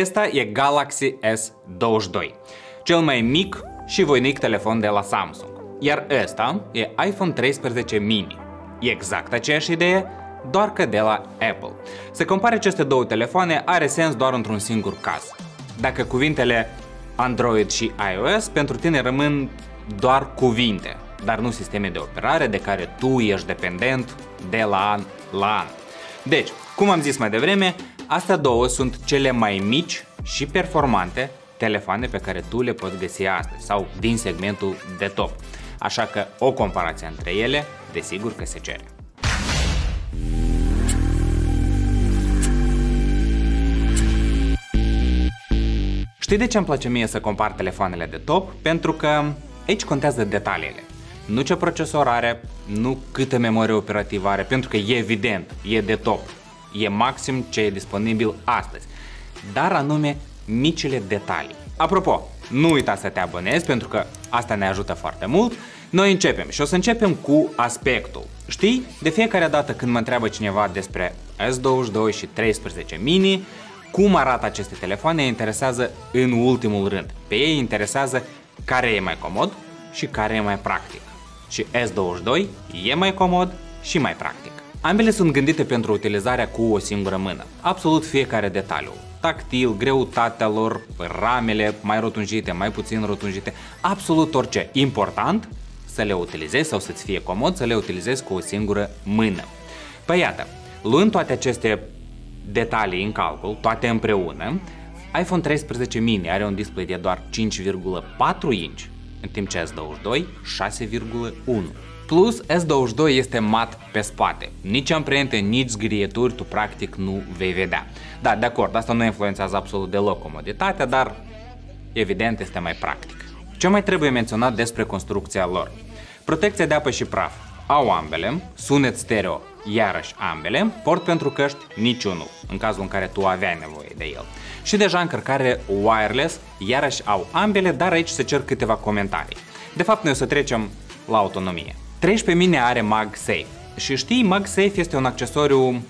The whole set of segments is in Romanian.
Ăsta e Galaxy S22, cel mai mic și voinic telefon de la Samsung. Iar ăsta e iPhone 13 mini. E exact aceeași idee, doar că de la Apple. Să compare aceste două telefoane are sens doar într-un singur caz. Dacă cuvintele Android și iOS pentru tine rămân doar cuvinte, dar nu sisteme de operare de care tu ești dependent de la an la an. Deci, cum am zis mai devreme, astea două sunt cele mai mici și performante telefoane pe care tu le poți găsi astăzi sau din segmentul de top. Așa că o comparație între ele, desigur că se cere. Știi de ce îmi place mie să compar telefoanele de top? Pentru că aici contează detaliile. Nu ce procesor are, nu câtă memorie operativă are, pentru că e evident, e de top. E maxim ce e disponibil astăzi. Dar anume micile detalii. Apropo, nu uita să te abonezi pentru că asta ne ajută foarte mult. Noi începem și o să începem cu aspectul. Știi, de fiecare dată când mă întreabă cineva despre S22 și 13 mini, cum arată aceste telefoane interesează în ultimul rând. Pe ei interesează care e mai comod și care e mai practic. Și S22 e mai comod și mai practic. Ambele sunt gândite pentru utilizarea cu o singură mână. Absolut fiecare detaliu. Tactil, greutatea lor, ramele mai rotunjite, mai puțin rotunjite, absolut orice. Important să le utilizezi sau să-ți fie comod să le utilizezi cu o singură mână. Păi iată, luând toate aceste detalii în calcul, toate împreună, iPhone 13 mini are un display de doar 5,4 inch, în timp ce S22 6,1. Plus, S22 este mat pe spate. Nici amprente, nici zgrieturi tu practic nu vei vedea. Da, de acord, asta nu influențează absolut deloc comoditatea, dar evident este mai practic. Ce mai trebuie menționat despre construcția lor? Protecția de apă și praf au ambele, sunet stereo iarăși ambele, port pentru căști niciunul, în cazul în care tu aveai nevoie de el. Și deja încărcare wireless, iarăși au ambele, dar aici se cer câteva comentarii. De fapt, noi o să trecem la autonomie. 13 mini are MagSafe și știi, MagSafe este un accesoriu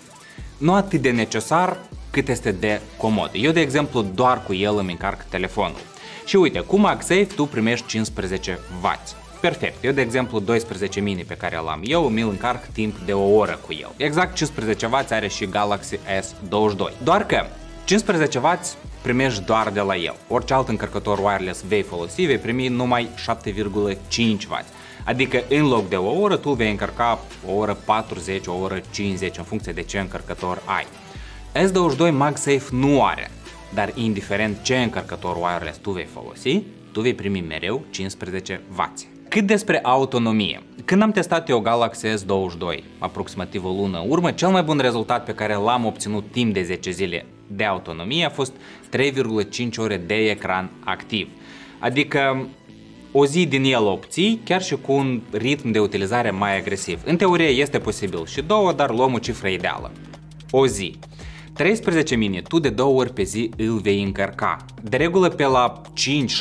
nu atât de necesar cât este de comod. Eu, de exemplu, doar cu el îmi încarc telefonul. Și uite, cu MagSafe tu primești 15W perfect. Eu, de exemplu, 12 mini pe care l-am eu, mi-l încarc timp de o oră cu el. Exact 15W are și Galaxy S22. Doar că 15W primești doar de la el. Orice alt încărcător wireless vei folosi, vei primi numai 7,5W. Adică în loc de o oră, tu vei încărca o oră 40, o oră 50, în funcție de ce încărcător ai. S22 MagSafe nu are, dar indiferent ce încărcător wireless tu vei folosi, tu vei primi mereu 15W. Cât despre autonomie. Când am testat eu Galaxy S22, aproximativ o lună urmă, cel mai bun rezultat pe care l-am obținut timp de 10 zile de autonomie a fost 3,5 ore de ecran activ. Adică o zi din el obții chiar și cu un ritm de utilizare mai agresiv. În teorie este posibil și două, dar luăm o cifră ideală. O zi. 13 mini, tu de două ori pe zi îl vei încărca. De regulă pe la 5-6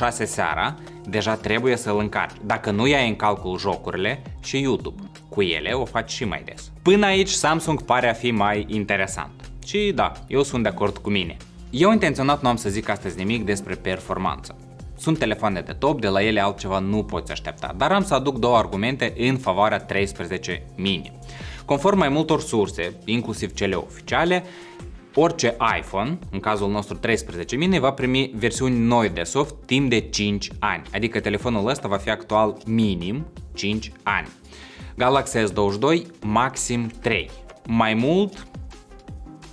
seara, deja trebuie să-l încarci, dacă nu iai în calcul jocurile și YouTube. Cu ele o faci și mai des. Până aici Samsung pare a fi mai interesant. Și da, eu sunt de acord cu mine. Eu intenționat nu am să zic astăzi nimic despre performanță. Sunt telefoane de top, de la ele altceva nu poți aștepta, dar am să aduc două argumente în favoarea 13 mini. Conform mai multor surse, inclusiv cele oficiale, Orice iPhone, în cazul nostru 13 mini, va primi versiuni noi de soft timp de 5 ani, adică telefonul ăsta va fi actual minim 5 ani. Galaxy S22 maxim 3. Mai mult,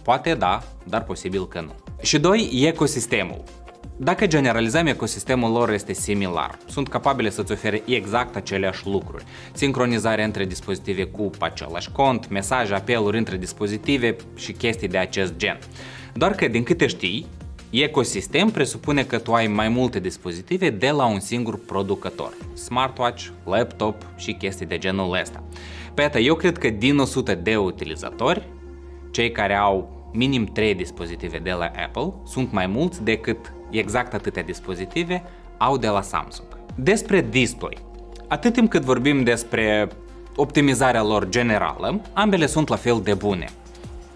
poate da, dar posibil că nu. Și 2. Ecosistemul. Dacă generalizăm, ecosistemul lor este similar. Sunt capabile să-ți ofere exact aceleași lucruri. Sincronizare între dispozitive cu același cont, mesaje, apeluri între dispozitive și chestii de acest gen. Doar că, din câte știi, ecosistem presupune că tu ai mai multe dispozitive de la un singur producător. Smartwatch, laptop și chestii de genul ăsta. Pe eu cred că din 100 de utilizatori, cei care au minim 3 dispozitive de la Apple sunt mai mulți decât exact atâtea dispozitive au de la Samsung. Despre display. Atât timp cât vorbim despre optimizarea lor generală, ambele sunt la fel de bune.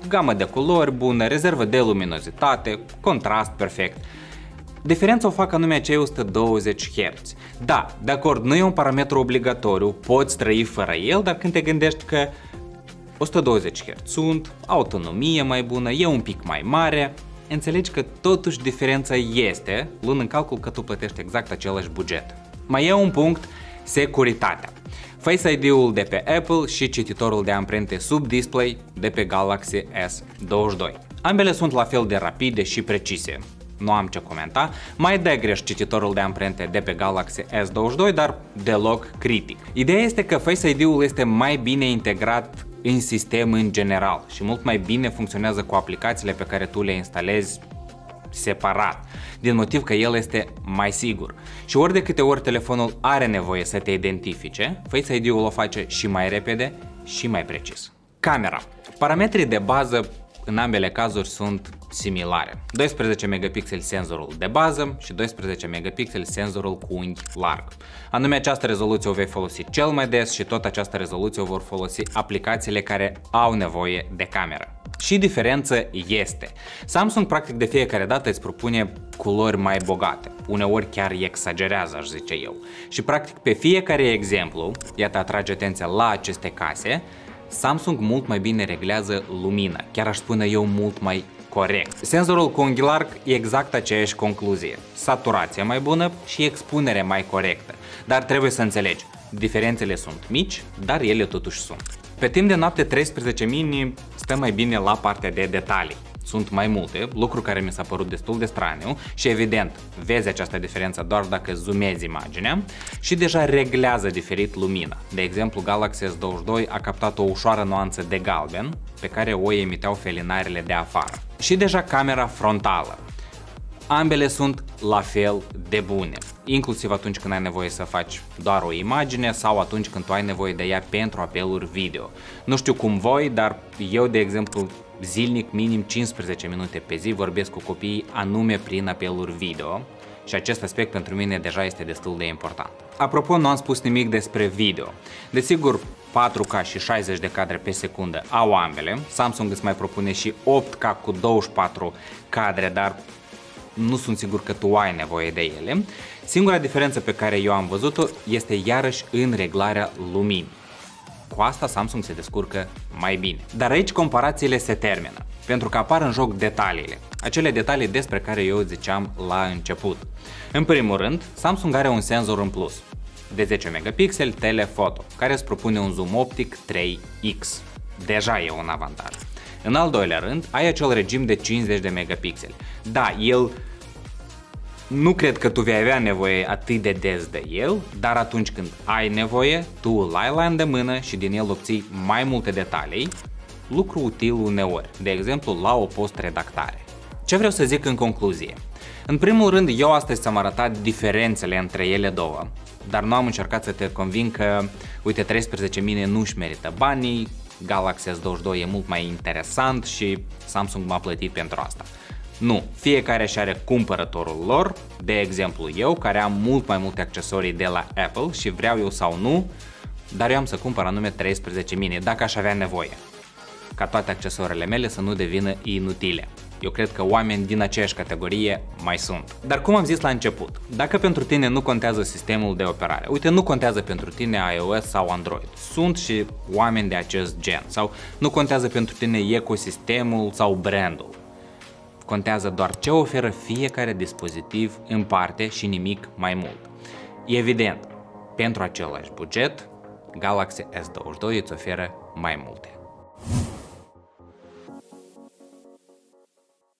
gamă de culori bună, rezervă de luminozitate, contrast perfect. Diferența o fac anume acei 120 Hz. Da, de acord, nu e un parametru obligatoriu, poți trăi fără el, dar când te gândești că 120 Hz sunt, autonomie mai bună, e un pic mai mare, înțelegi că totuși diferența este, luând în calcul că tu plătești exact același buget. Mai e un punct, securitatea. Face ID-ul de pe Apple și cititorul de amprente sub display de pe Galaxy S22. Ambele sunt la fel de rapide și precise. Nu am ce comenta. Mai dă greș cititorul de amprente de pe Galaxy S22, dar deloc critic. Ideea este că Face ID-ul este mai bine integrat în sistem în general și mult mai bine funcționează cu aplicațiile pe care tu le instalezi separat, din motiv că el este mai sigur. Și ori de câte ori telefonul are nevoie să te identifice, Face ID-ul o face și mai repede și mai precis. Camera. Parametrii de bază în ambele cazuri sunt similare. 12 megapixeli senzorul de bază și 12 megapixeli senzorul cu unghi larg. Anume această rezoluție o vei folosi cel mai des și tot această rezoluție o vor folosi aplicațiile care au nevoie de cameră. Și diferență este. Samsung practic de fiecare dată îți propune culori mai bogate. Uneori chiar exagerează, aș zice eu. Și practic pe fiecare exemplu, iată atrage atenția la aceste case, Samsung mult mai bine reglează lumina, chiar aș spune eu mult mai corect. Senzorul cu unghi larg e exact aceeași concluzie. Saturație mai bună și expunere mai corectă. Dar trebuie să înțelegi, diferențele sunt mici, dar ele totuși sunt. Pe timp de noapte 13 mini stă mai bine la partea de detalii. Sunt mai multe, lucru care mi s-a părut destul de straniu și evident vezi această diferență doar dacă zoomezi imaginea și deja reglează diferit lumina. De exemplu, Galaxy S22 a captat o ușoară nuanță de galben pe care o emiteau felinarele de afară. Și deja camera frontală. Ambele sunt la fel de bune, inclusiv atunci când ai nevoie să faci doar o imagine sau atunci când tu ai nevoie de ea pentru apeluri video. Nu știu cum voi, dar eu, de exemplu, zilnic minim 15 minute pe zi vorbesc cu copiii anume prin apeluri video și acest aspect pentru mine deja este destul de important. Apropo, nu am spus nimic despre video. Desigur, 4K și 60 de cadre pe secundă au ambele. Samsung îți mai propune și 8K cu 24 cadre, dar nu sunt sigur că tu ai nevoie de ele. Singura diferență pe care eu am văzut-o este iarăși în reglarea luminii. Cu asta Samsung se descurcă mai bine. Dar aici comparațiile se termină, pentru că apar în joc detaliile, acele detalii despre care eu ziceam la început. În primul rând, Samsung are un senzor în plus, de 10 megapixeli telefoto, care îți propune un zoom optic 3x. Deja e un avantaj. În al doilea rând, ai acel regim de 50 de megapixeli. Da, el nu cred că tu vei avea nevoie atât de des de el, dar atunci când ai nevoie, tu îl ai la îndemână și din el obții mai multe detalii, lucru util uneori, de exemplu la o post-redactare. Ce vreau să zic în concluzie? În primul rând, eu astăzi ți-am arătat diferențele între ele două, dar nu am încercat să te convin că, uite, 13 mine nu-și merită banii, Galaxy S22 e mult mai interesant și Samsung m-a plătit pentru asta. Nu, fiecare și are cumpărătorul lor, de exemplu eu, care am mult mai multe accesorii de la Apple și vreau eu sau nu, dar eu am să cumpăr anume 13 mini, dacă aș avea nevoie, ca toate accesoriile mele să nu devină inutile. Eu cred că oameni din aceeași categorie mai sunt. Dar cum am zis la început, dacă pentru tine nu contează sistemul de operare, uite, nu contează pentru tine iOS sau Android, sunt și oameni de acest gen, sau nu contează pentru tine ecosistemul sau brandul, Contează doar ce oferă fiecare dispozitiv în parte și nimic mai mult. Evident, pentru același buget, Galaxy S22 îți oferă mai multe.